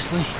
Seriously?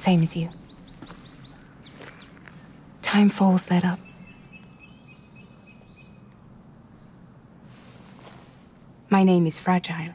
Same as you. Timefall's let up. My name is Fragile.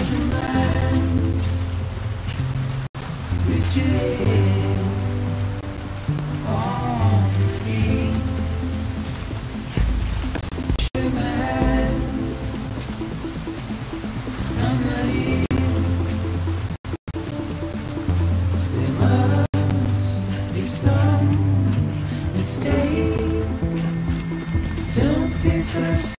Don't even. There must be so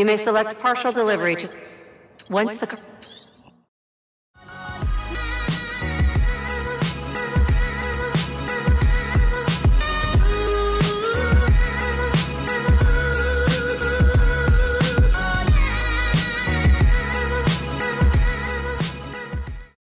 You may select partial delivery to... Once the...